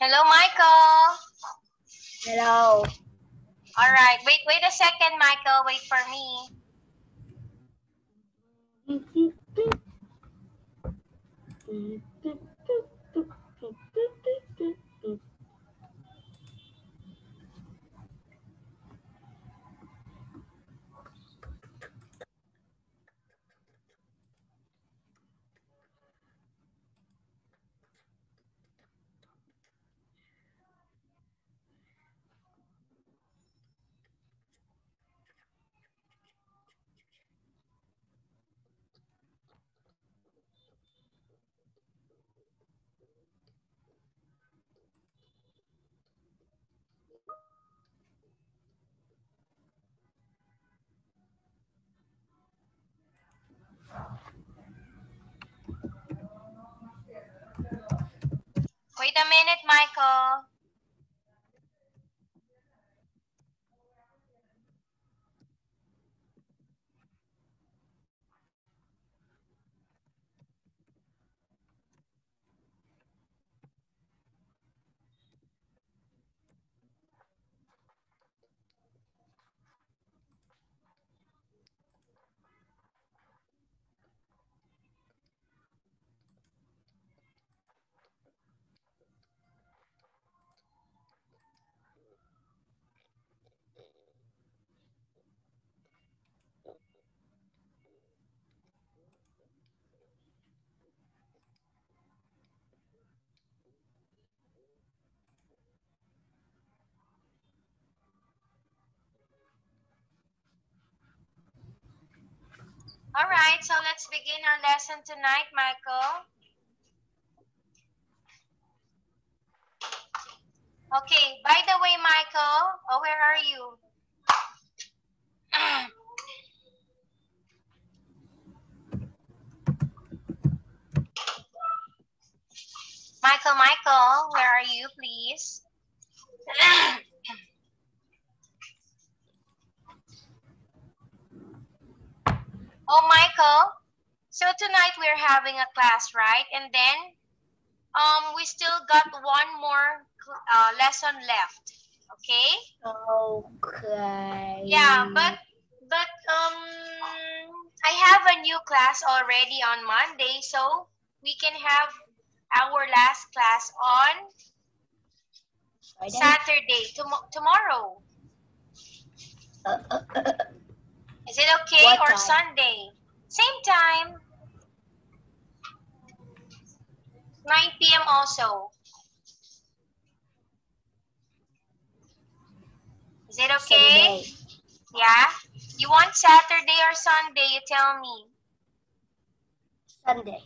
Hello, Michael. Hello. All right. Wait, wait a second, Michael. Wait for me. Mm-hmm. Wait a minute, Michael. All right, so let's begin our lesson tonight, Michael. Okay, by the way, Michael, oh, where are you? Michael, Michael, where are you, please? oh, Michael, so tonight we're having a class, right? And then um, we still got one more uh, lesson left, okay? Okay. Yeah, but but um, I have a new class already on Monday, so we can have our last class on Friday? Saturday, tom- tomorrow. Uh, uh, uh, Is it okay What or time? Sunday? Same time. 9 p.m. also. Is it okay? Sunday. Yeah? You want Saturday or Sunday? You tell me. Sunday.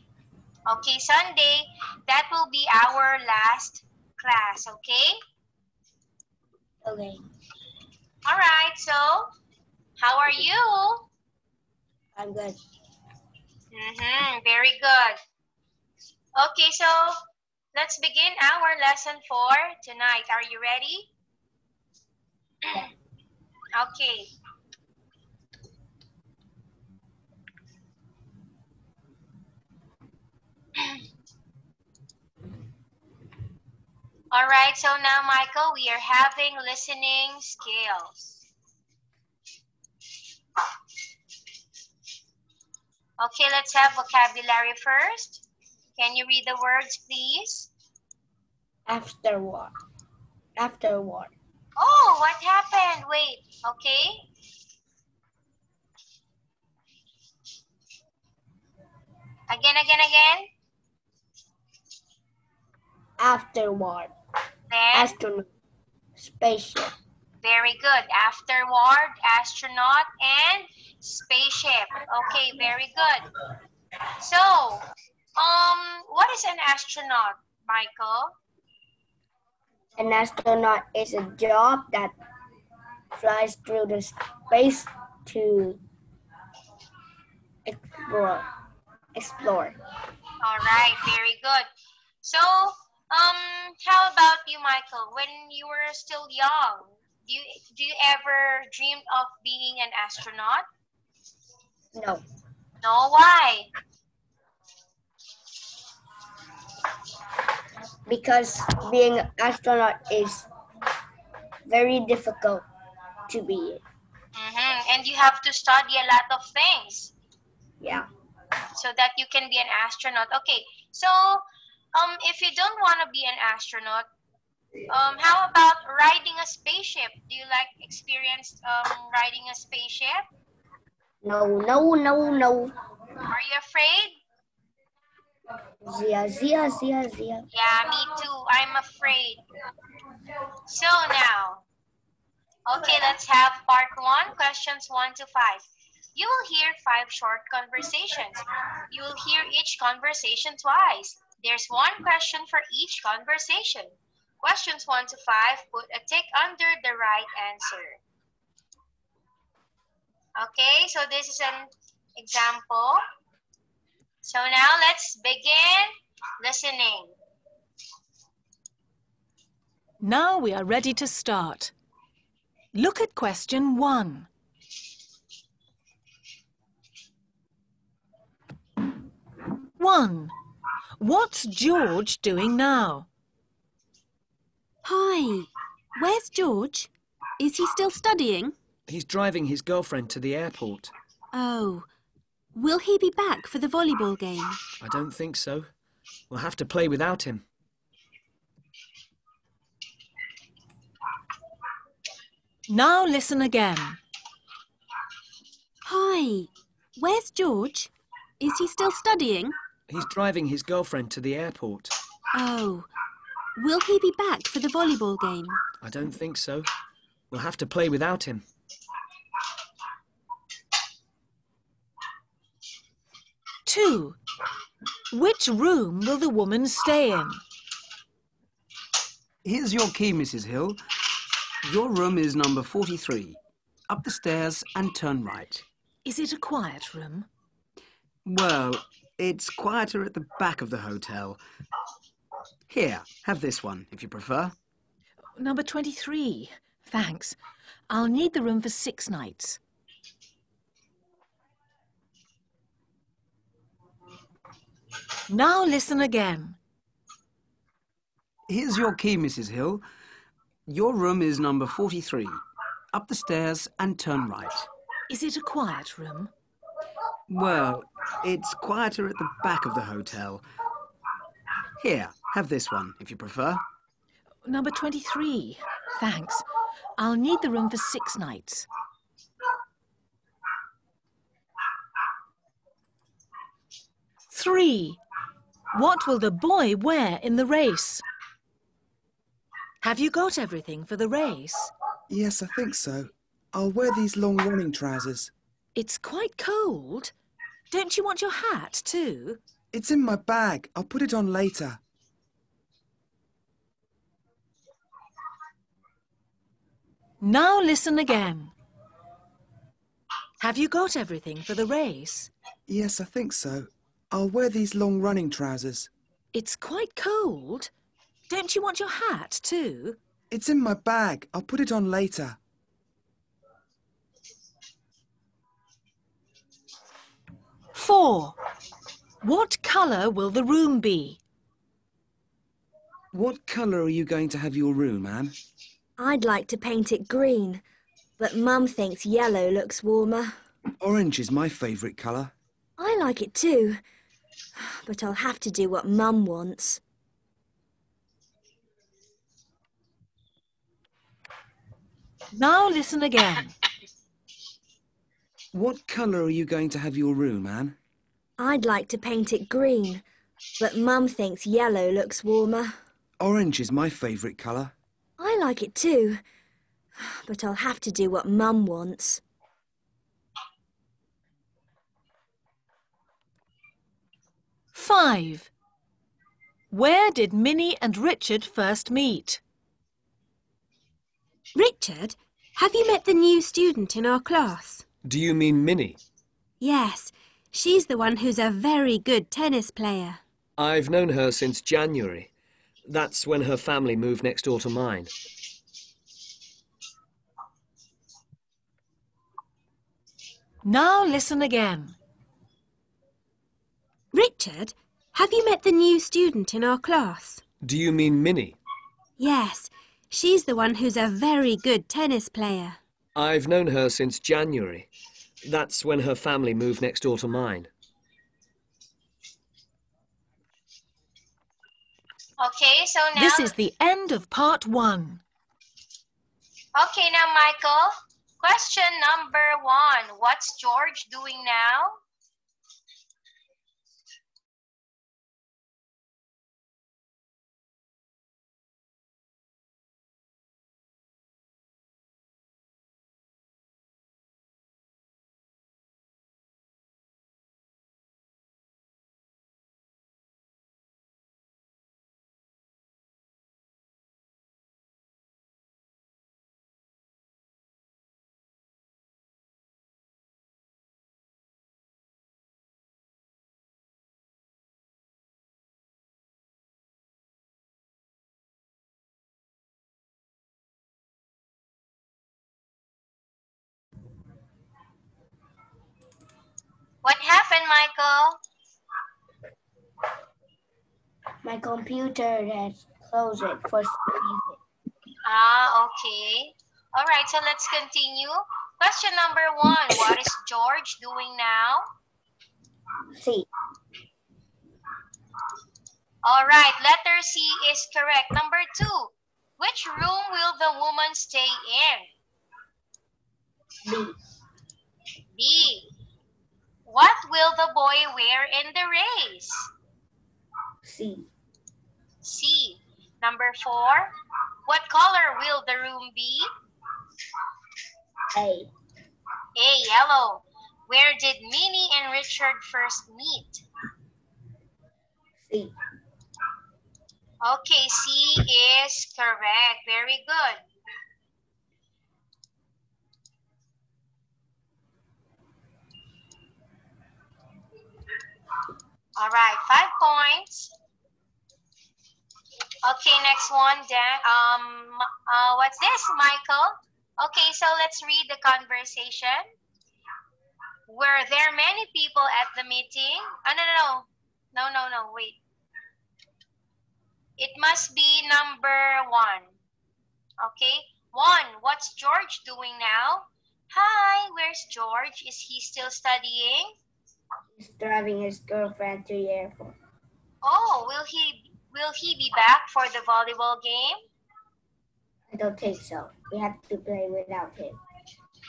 Okay, Sunday, that will be our last class, okay? Okay. All right, so how are you? I'm good. Mm-hmm, very good. Okay, so let's begin our lesson for tonight. Are you ready? Okay. All right, so now, Michael, we are having listening skills. Okay, let's have vocabulary first. Can you read the words, please? Afterward. Afterward. Oh, what happened? Wait, okay. Again, again, again. Afterward. Then, Astronaut. Spaceship. Very good. Afterward, astronaut, and spaceship. Okay, very good. So, um, what is an astronaut, Michael? An astronaut is a job that flies through the space to explore. Explore. All right, very good. So, um, how about you, Michael? When you were still young, do you do you ever dreamed of being an astronaut? No. No, why? because being an astronaut is very difficult to be. hmm And you have to study a lot of things Yeah. so that you can be an astronaut. Okay, so um, if you don't want to be an astronaut, um, how about riding a spaceship? Do you like experience um, riding a spaceship? No, no, no, no. Are you afraid? Zia, zia, zia, zia. Yeah, me too. I'm afraid. So now, okay, let's have part one, questions one to five. You will hear five short conversations. You will hear each conversation twice. There's one question for each conversation. Questions one to five, put a tick under the right answer. Okay, so this is an example. So now let's begin listening. Now we are ready to start. Look at question one. One. What's George doing now? Hi, where's George? Is he still studying? He's driving his girlfriend to the airport. Oh, will he be back for the volleyball game? I don't think so. We'll have to play without him. Now listen again. Hi, where's George? Is he still studying? He's driving his girlfriend to the airport. Oh, will he be back for the volleyball game? I don't think so. We'll have to play without him. Two. Which room will the woman stay in? Here's your key, Mrs. Hill. Your room is number 43. Up the stairs and turn right. Is it a quiet room? Well, it's quieter at the back of the hotel. Here, have this one if you prefer. Number 23. Thanks. I'll need the room for six nights. Now listen again. Here's your key, Mrs. Hill. Your room is number 43. Up the stairs and turn right. Is it a quiet room? Well, it's quieter at the back of the hotel. Here, have this one if you prefer. Number 23. Thanks. I'll need the room for six nights. Three. What will the boy wear in the race? Have you got everything for the race? Yes, I think so. I'll wear these long running trousers. It's quite cold. Don't you want your hat too? It's in my bag. I'll put it on later. Now listen again. Have you got everything for the race? Yes, I think so. I'll wear these long running trousers. It's quite cold. Don't you want your hat too? It's in my bag. I'll put it on later. Four. What colour will the room be? What colour are you going to have your room, Anne? I'd like to paint it green, but Mum thinks yellow looks warmer. Orange is my favourite colour. I like it too, but I'll have to do what Mum wants. Now listen again. What colour are you going to have your room, Anne? I'd like to paint it green, but Mum thinks yellow looks warmer. Orange is my favourite colour. I like it too, but I'll have to do what Mum wants. Five. Where did Minnie and Richard first meet? Richard, have you met the new student in our class? Do you mean Minnie? Yes, she's the one who's a very good tennis player. I've known her since January. That's when her family moved next door to mine. Now listen again. Richard, have you met the new student in our class? Do you mean Minnie? Yes, she's the one who's a very good tennis player. I've known her since January. That's when her family moved next door to mine. Okay, so now. This is the end of part one. Okay, now, Michael. Question number one. What's George doing now? What happened, Michael? My computer has closed it for some reason. Ah, okay. All right, so let's continue. Question number one. What is George doing now? See, All right, letter C is correct. Number two. Which room will the woman stay in? B, B. What will the boy wear in the race? C, C. Number four. What color will the room be? A, A. Yellow. Where did Minnie and Richard first meet? C, Okay, C is correct. Very good. All right, five points. Okay, next one, Dan. Um, uh, what's this, Michael? Okay, so let's read the conversation. Were there many people at the meeting? Oh, no, no, no. No, no, no, wait. It must be number one. Okay, one. What's George doing now? Hi, where's George? Is he still studying? He's driving his girlfriend to the airport. Oh, will he will he be back for the volleyball game? I don't think so. We have to play without him.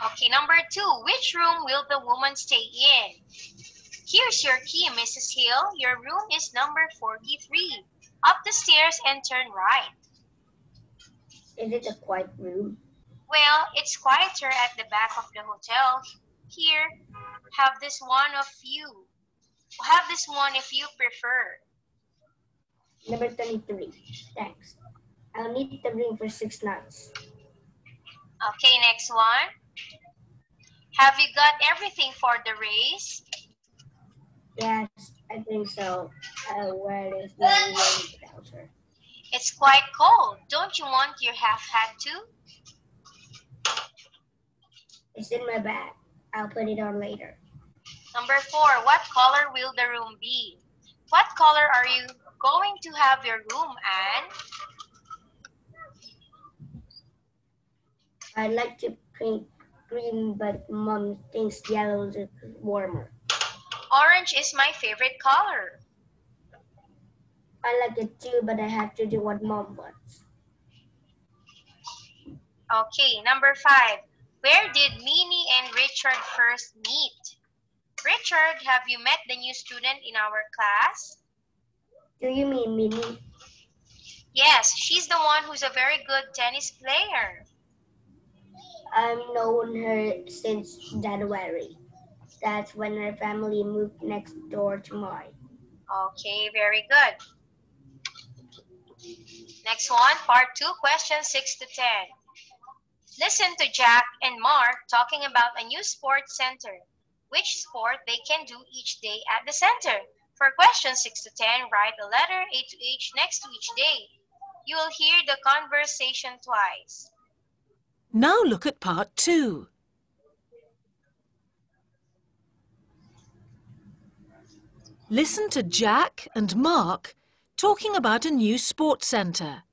Okay, number two. Which room will the woman stay in? Here's your key, Mrs. Hill. Your room is number 43. Up the stairs and turn right. Is it a quiet room? Well, it's quieter at the back of the hotel. Here, have this one of you. Have this one if you prefer. Number 23. Thanks. I'll need the room for six nights. Okay, next one. Have you got everything for the race? Yes, I think so. I'll wear this trouser. It's quite cold. Don't you want your half hat too? It's in my bag. I'll put it on later. Number four, what color will the room be? What color are you going to have your room, Anne? I'd like to paint green, but mom thinks yellow is warmer. Orange is my favorite color. I like it too, but I have to do what mom wants. Okay, number five. Where did Minnie and Richard first meet? Richard, have you met the new student in our class? Do you mean Minnie? Yes, she's the one who's a very good tennis player. I've known her since January. That's when her family moved next door to mine. Okay, very good. Next one, part two, questions six to 10. Listen to Jack and Mark talking about a new sports center. Which sport they can do each day at the center. For questions 6 to 10, write a letter A to H next to each day. You will hear the conversation twice. Now look at part two. Listen to Jack and Mark talking about a new sports centre.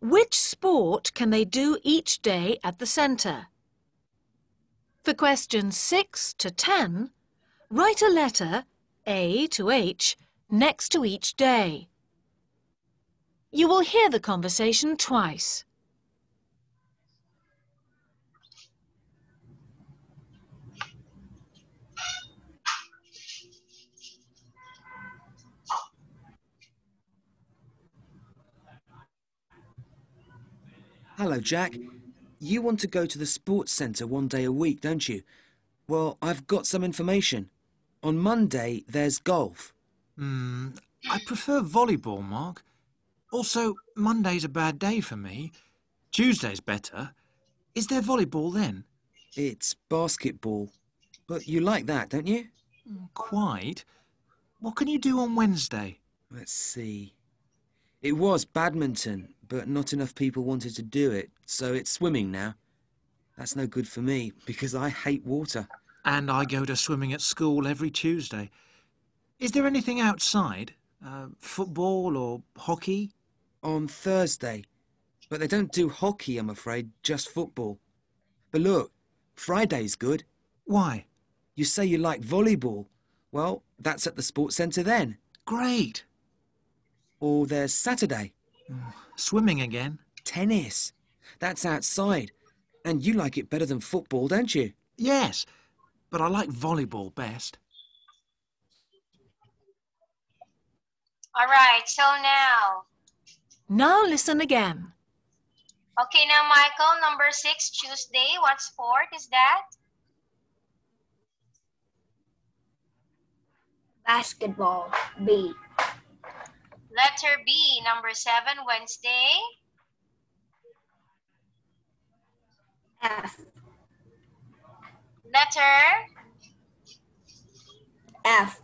Which sport can they do each day at the centre? For questions 6 to 10, write a letter, A to H, next to each day. You will hear the conversation twice. Hello, Jack. You want to go to the sports centre one day a week, don't you? Well, I've got some information. On Monday, there's golf. Hmm, I prefer volleyball, Mark. Also, Monday's a bad day for me. Tuesday's better. Is there volleyball then? It's basketball. But you like that, don't you? Quite. What can you do on Wednesday? Let's see. It was badminton, but not enough people wanted to do it, so it's swimming now. That's no good for me, because I hate water. And I go to swimming at school every Tuesday. Is there anything outside? Uh, football or hockey? On Thursday. But they don't do hockey, I'm afraid, just football. But look, Friday's good. Why? You say you like volleyball. Well, that's at the sports centre then. Great. Or there's Saturday. Swimming again? Tennis. That's outside. And you like it better than football, don't you? Yes, but I like volleyball best. All right, so now. Now listen again. Okay, now, Michael, number six, Tuesday. What sport is that? Basketball. B. Letter B, number seven, Wednesday. F. Letter F.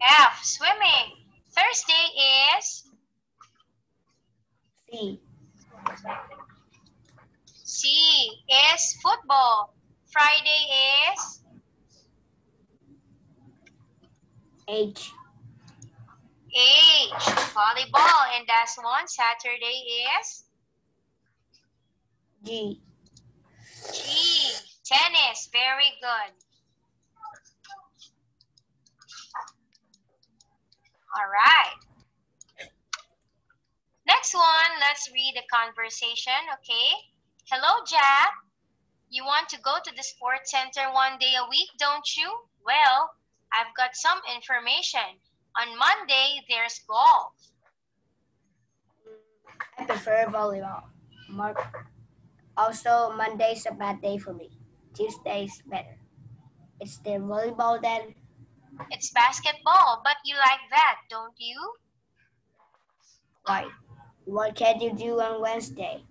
F, swimming. Thursday is C. C, is football. Friday is H. H, volleyball. And that's one. Saturday is G. G, tennis. Very good. All right. Next one, let's read the conversation, okay? Hello, Jack. You want to go to the sports center one day a week, don't you? Well, I've got some information. On Monday, there's golf. I prefer volleyball. Mark. Also, Monday's a bad day for me. Tuesday's better. It's the volleyball then. It's basketball, but you like that, don't you? Why? What can you do on Wednesday?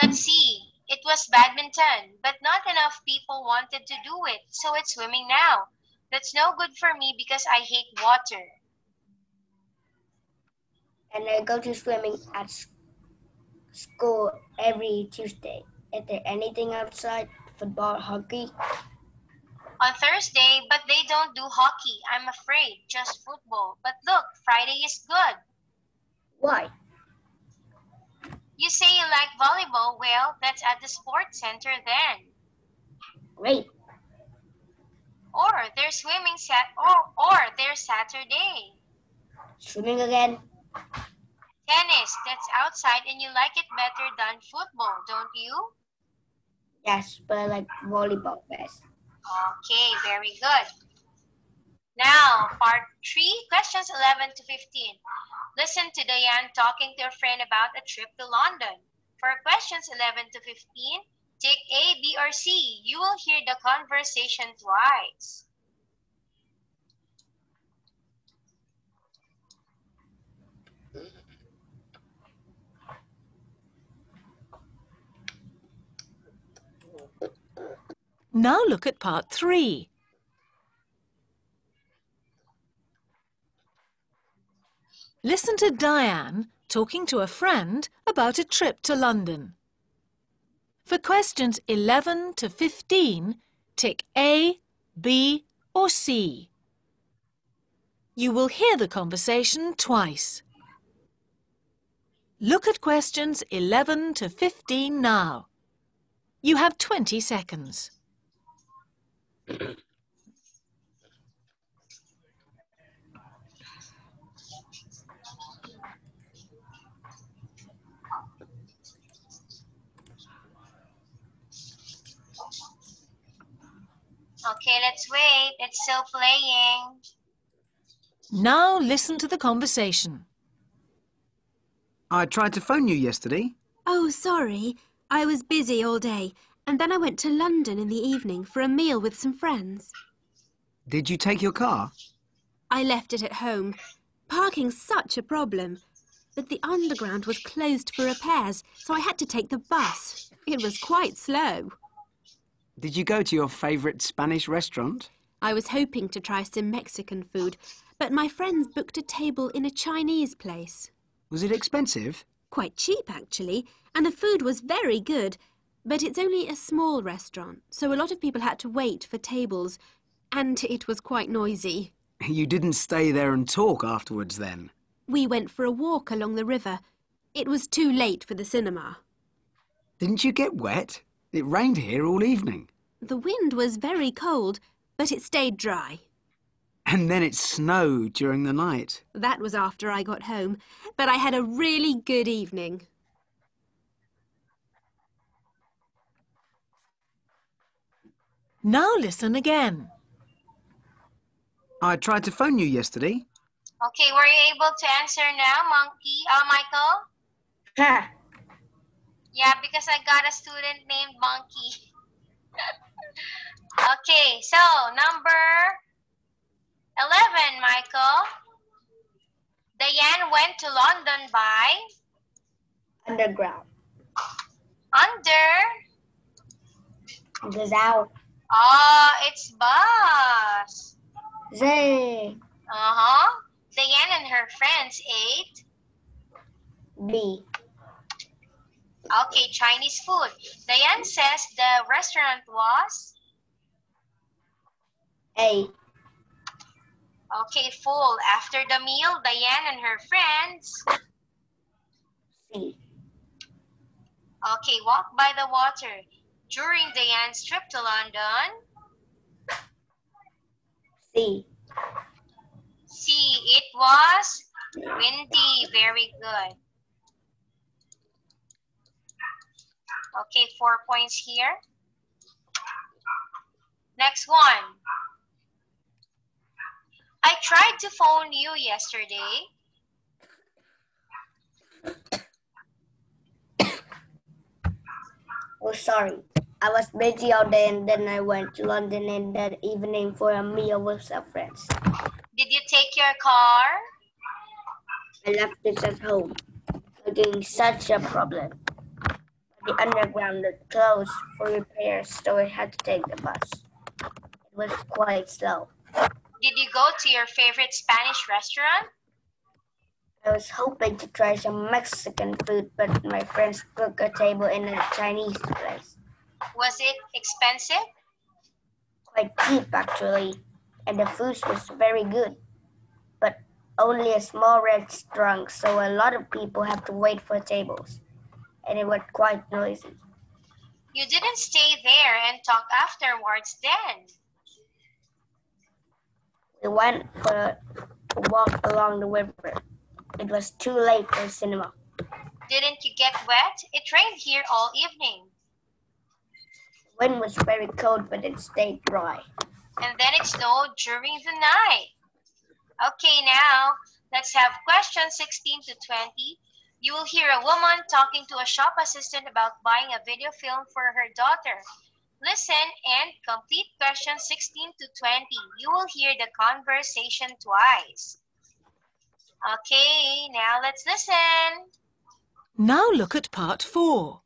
Let's see. It was badminton, but not enough people wanted to do it, so it's swimming now. That's no good for me because I hate water. And I go to swimming at school every Tuesday. Is there anything outside? Football, hockey? On Thursday, but they don't do hockey, I'm afraid, just football. But look, Friday is good. Why? You say you like volleyball, well, that's at the sports center then. Great. Or there's swimming sat oh, or or there's Saturday. Swimming again? Tennis, that's outside and you like it better than football, don't you? Yes, but I like volleyball best. Okay, very good. Now, part 3, questions 11 to 15. Listen to Diane talking to a friend about a trip to London. For questions 11 to 15, take A, B, or C. You will hear the conversation twice. Now look at part three. Listen to Diane talking to a friend about a trip to London. For questions 11 to 15, tick A, B or C. You will hear the conversation twice. Look at questions 11 to 15 now. You have 20 seconds. Okay, let's wait. It's still playing. Now listen to the conversation. I tried to phone you yesterday. Oh, sorry. I was busy all day, and then I went to London in the evening for a meal with some friends. Did you take your car? I left it at home. Parking's such a problem. But the underground was closed for repairs, so I had to take the bus. It was quite slow. Did you go to your favourite Spanish restaurant? I was hoping to try some Mexican food, but my friends booked a table in a Chinese place. Was it expensive? Quite cheap, actually, and the food was very good. But it's only a small restaurant, so a lot of people had to wait for tables, and it was quite noisy. You didn't stay there and talk afterwards then? We went for a walk along the river. It was too late for the cinema. Didn't you get wet? It rained here all evening. The wind was very cold, but it stayed dry. And then it snowed during the night. That was after I got home, but I had a really good evening. Now listen again. I tried to phone you yesterday. Okay, were you able to answer now, Monkey? Uh, Michael? Yeah, because I got a student named Monkey. okay, so number 11, Michael. Diane went to London by Underground. under. Goes out. Oh, it's bus. Z. Uh-huh. Diane and her friends ate. B. Okay, Chinese food. Diane says the restaurant was. A. Okay, full. After the meal, Diane and her friends. C. Okay, walk by the water. During Diane's trip to London. C. C. It was windy. Very good. Okay, four points here. Next one. I tried to phone you yesterday. Oh, sorry. I was busy all day and then I went to London in that evening for a meal with some friends. Did you take your car? I left it at home. Making such a problem. The underground was closed for repairs, so we had to take the bus. It was quite slow. Did you go to your favorite Spanish restaurant? I was hoping to try some Mexican food, but my friends booked a table in a Chinese place. Was it expensive? Quite cheap, actually, and the food was very good. But only a small restaurant, so a lot of people have to wait for tables, and it was quite noisy. You didn't stay there and talk afterwards then. We went for a walk along the river. It was too late for cinema. Didn't you get wet? It rained here all evening. The wind was very cold, but it stayed dry. And then it snowed during the night. Okay, now let's have questions 16 to 20. You will hear a woman talking to a shop assistant about buying a video film for her daughter. Listen and complete questions 16 to 20. You will hear the conversation twice. Okay, now let's listen. Now look at part four.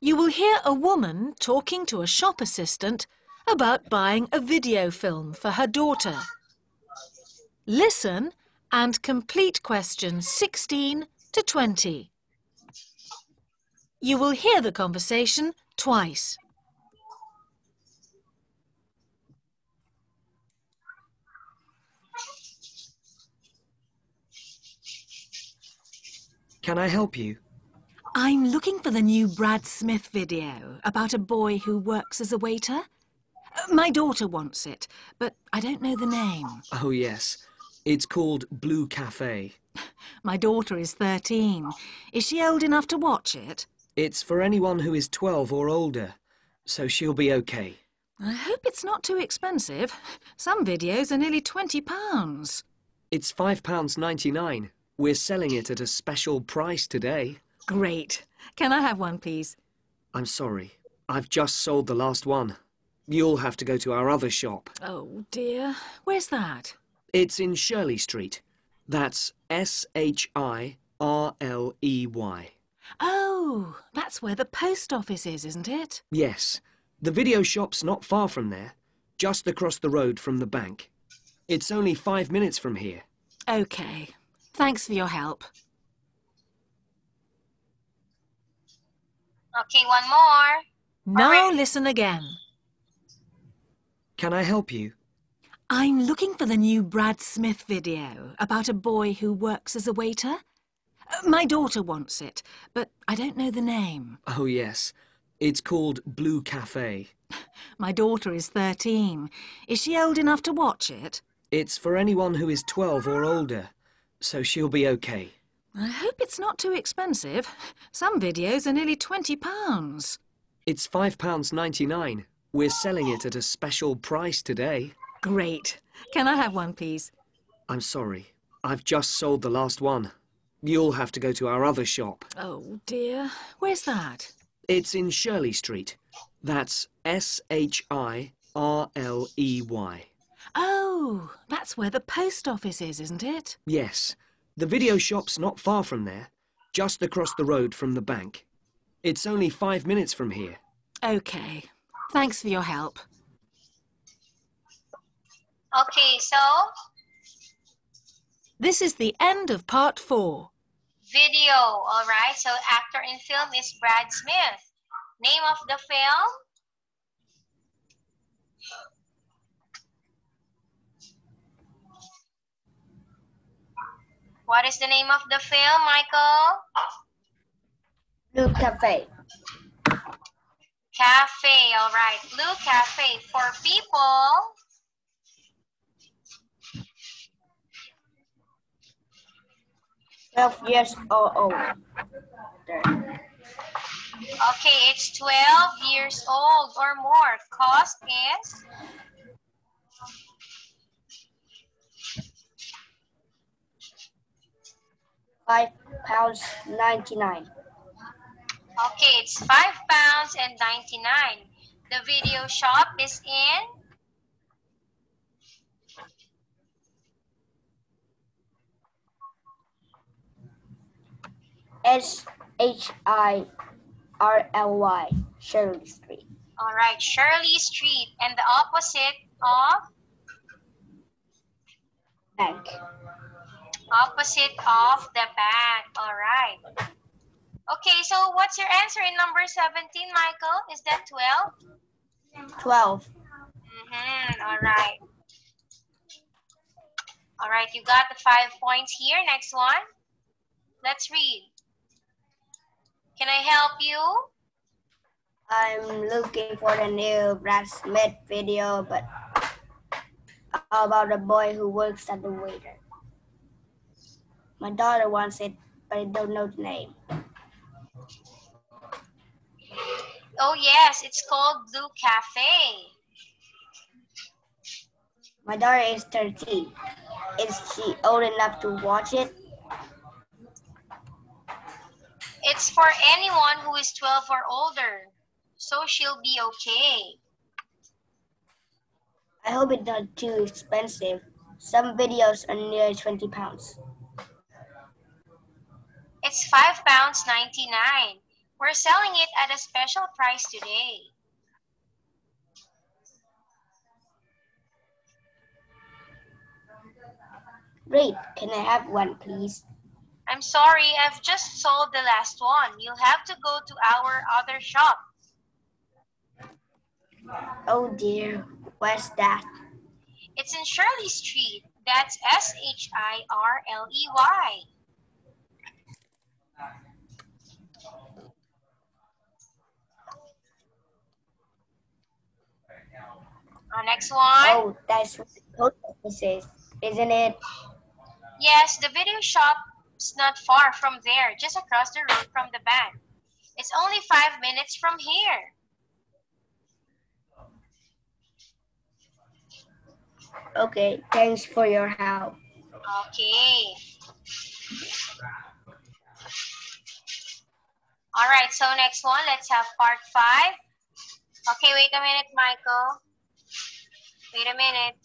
You will hear a woman talking to a shop assistant about buying a video film for her daughter. Listen and complete questions 16 to 20. You will hear the conversation twice. Can I help you? I'm looking for the new Brad Smith video about a boy who works as a waiter. Uh, my daughter wants it, but I don't know the name. Oh, yes. It's called Blue Cafe. My daughter is 13. Is she old enough to watch it? It's for anyone who is 12 or older, so she'll be okay. I hope it's not too expensive. Some videos are nearly £20. It's £5.99. We're selling it at a special price today. Great. Can I have one, please? I'm sorry. I've just sold the last one. You'll have to go to our other shop. Oh, dear. Where's that? It's in Shirley Street. That's S H I R L E Y. Oh, that's where the post office is, isn't it? Yes. The video shop's not far from there, just across the road from the bank. It's only five minutes from here. Okay. Thanks for your help. Okay, one more. Now listen again. Can I help you? I'm looking for the new Brad Smith video about a boy who works as a waiter. My daughter wants it, but I don't know the name. Oh, yes. It's called Blue Cafe. My daughter is 13. Is she old enough to watch it? It's for anyone who is 12 or older, so she'll be okay. I hope it's not too expensive. Some videos are nearly £20. It's £5.99. We're selling it at a special price today. Great. Can I have one, please? I'm sorry. I've just sold the last one. You'll have to go to our other shop. Oh, dear. Where's that? It's in Shirley Street. That's S H I R L E Y. Oh, that's where the post office is, isn't it? Yes. The video shop's not far from there, just across the road from the bank. It's only five minutes from here. Okay. Thanks for your help. Okay, so This is the end of part four. video, all right? So actor in film is Brad Smith. Name of the film? What is the name of the film, Michael? Blue Cafe. Cafe, all right. Blue Cafe for people. Twelve years or older. Okay, it's 12 years old or more. Cost is Five pounds ninety nine. Okay, it's five pounds and 99. The video shop is in S H I R L Y Shirley Street. all right, Shirley Street and the opposite of Bank. opposite of the bank. All right. Okay, so what's your answer in number 17, Michael? Is that 12? Twelve. Mm-hmm. All right. All right, you got the five points here. Next one. Let's read. Can I help you? I'm looking for the new Brad Smith video, but about a boy who works at the waiter. My daughter wants it, but I don't know the name. Oh, yes, it's called Blue Cafe. My daughter is 13. Is she old enough to watch it? It's for anyone who is 12 or older, so she'll be okay. I hope it's not too expensive. Some videos are near 20 pounds. It's five pounds 99. We're selling it at a special price today. Great. Can I have one, please? I'm sorry, I've just sold the last one. You'll have to go to our other shop. Oh dear, where's that? It's in Shirley Street. That's S-H-I-R-L-E-Y. Our next one. Oh, that's what the post office is, isn't it? Yes, the video shop shop's not far from there, just across the road from the bank. It's only five minutes from here. Okay, thanks for your help. Okay. All right, so next one, let's have part five. Okay, wait a minute, Michael. Wait a minute.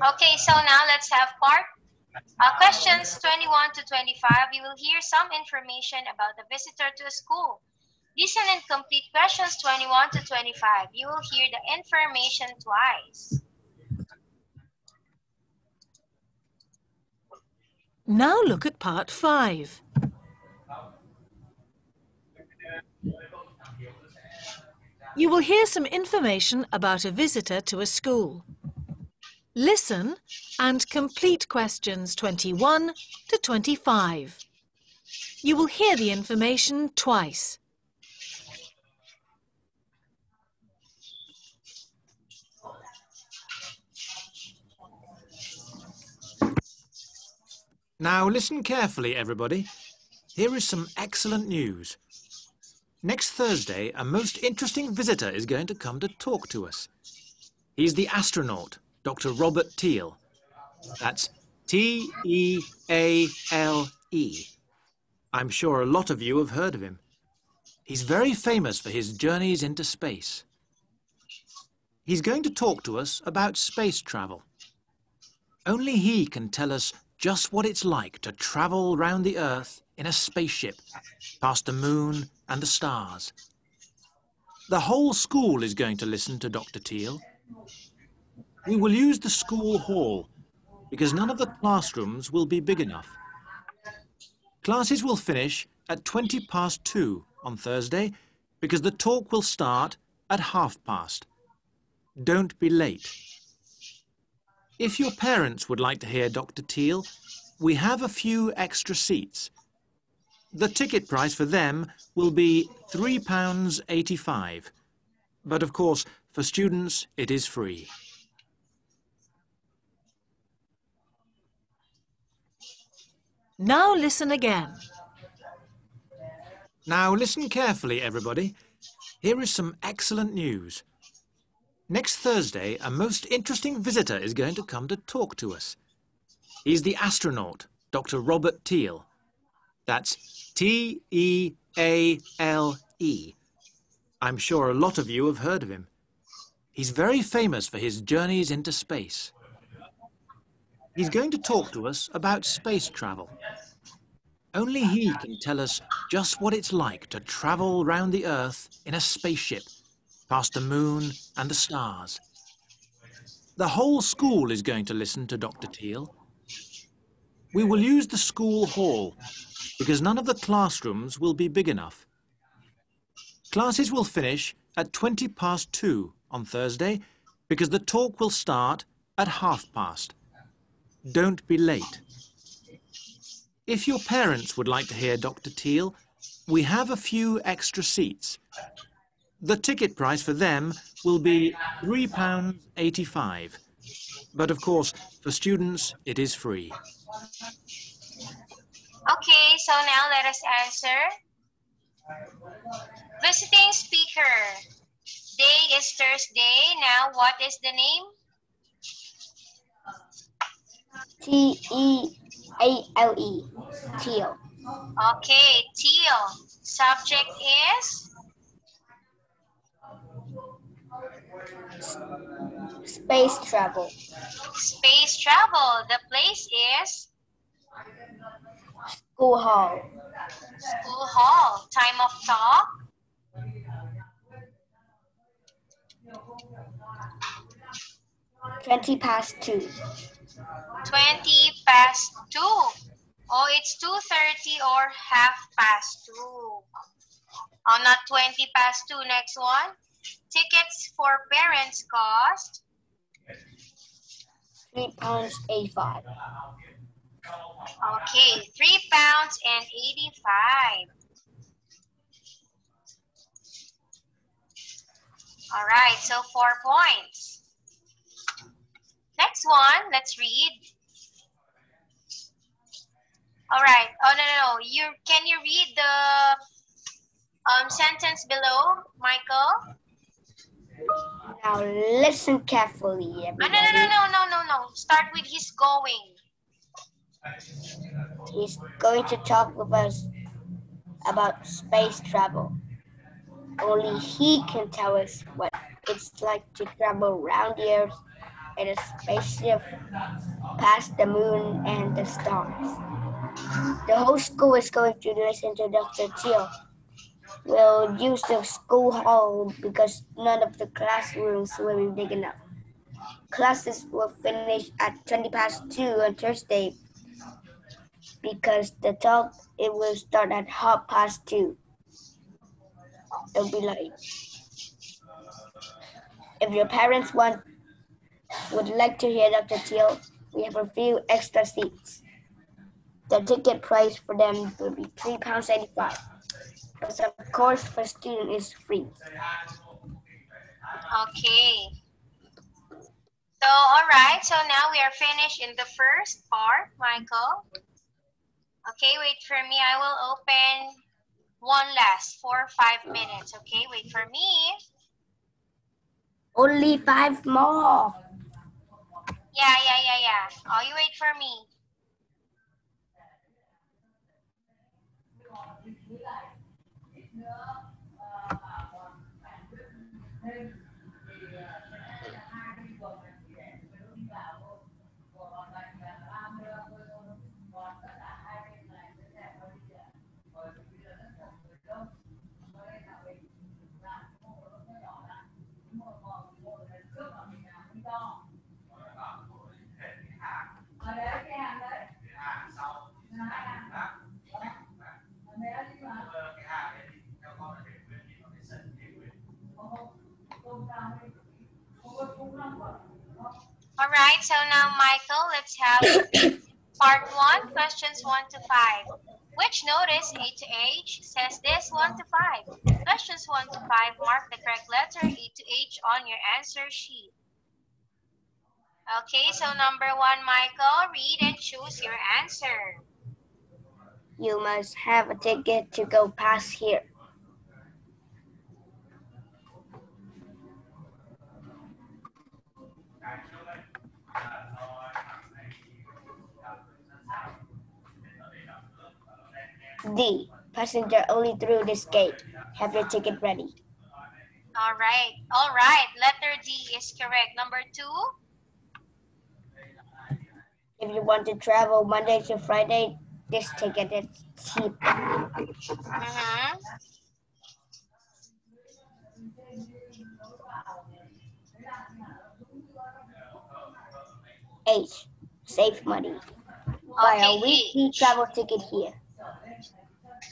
Okay, so now let's have part. Uh, questions 21 to 25. You will hear some information about the visitor to a school. Listen and complete questions 21 to 25. You will hear the information twice. Now look at part five. You will hear some information about a visitor to a school. Listen and complete questions 21 to 25. You will hear the information twice. Now listen carefully, everybody. Here is some excellent news. Next Thursday, a most interesting visitor is going to come to talk to us. He's the astronaut, Dr. Robert Teale. That's T E A L E. I'm sure a lot of you have heard of him. He's very famous for his journeys into space. He's going to talk to us about space travel. Only he can tell us just what it's like to travel round the Earth in a spaceship, past the moon and the stars. The whole school is going to listen to Dr. Teale. We will use the school hall because none of the classrooms will be big enough. Classes will finish at 20 past two on Thursday because the talk will start at half past. Don't be late. If your parents would like to hear Dr. Teale, we have a few extra seats. The ticket price for them will be £3.85. But of course, for students, it is free. Now listen again. Now listen carefully, everybody. Here is some excellent news. Next Thursday, a most interesting visitor is going to come to talk to us. He's the astronaut, Dr. Robert Teale. That's T E A L E. I'm sure a lot of you have heard of him. He's very famous for his journeys into space. He's going to talk to us about space travel. Only he can tell us just what it's like to travel round the Earth in a spaceship, past the moon and the stars. The whole school is going to listen to Dr. Teale. We will use the school hall because none of the classrooms will be big enough. Classes will finish at 20 past two on Thursday because the talk will start at half past. Don't be late. If your parents would like to hear Dr. Teale, we have a few extra seats. The ticket price for them will be £3.85. But of course, for students, it is free. Okay, so now let us answer. Visiting speaker. Day is Thursday. Now, what is the name? T E A L E. Teale. Okay, teal. Subject is? Space travel. Space travel. The place is? School hall. School hall. Time of talk? 20 past 2. 20 past 2. Oh, it's 2.30 or half past 2. Oh, not 20 past 2. Next one. Tickets for parents cost 3 pounds 85. Okay, 3 pounds and 85. All right, so 4 points. Next one, let's read. All right. Oh, no, no, no. You, can you read the um, sentence below, Michael? Now listen carefully, Ah, everybody. no, no, no, no, no, no, no. Start with he's going. He's going to talk with us about space travel. Only he can tell us what it's like to travel around the Earth in a spaceship past the moon and the stars. The whole school is going to listen to Dr. Teale will use the school hall because none of the classrooms will be big enough. Classes will finish at 20 past 2 on Thursday because the talk, it will start at half past 2. It'll be late. if your parents want, would like to hear Dr. Teale, we have a few extra seats. The ticket price for them will be £3.85 because of course for student is free. Okay. So, all right. So now we are finished in the first part, Michael. Okay, wait for me. I will open one last four or five minutes. Okay, wait for me. Only five more. Yeah, yeah, yeah, yeah. Oh, you wait for me. Right. So now, Michael, let's have part one, questions one to five. Which notice A to H says this one to five? Questions one to five, mark the correct letter A to H on your answer sheet. Okay, so number one, Michael, read and choose your answer. You must have a ticket to go past here. D. Passenger only through this gate. Have your ticket ready. All right, all right. Letter D is correct. Number two, If you want to travel Monday to Friday, this ticket is cheap. Uh -huh. H. Save money. Buy a Okay, weekly travel ticket here.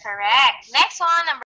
Correct. Next one, number